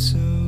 so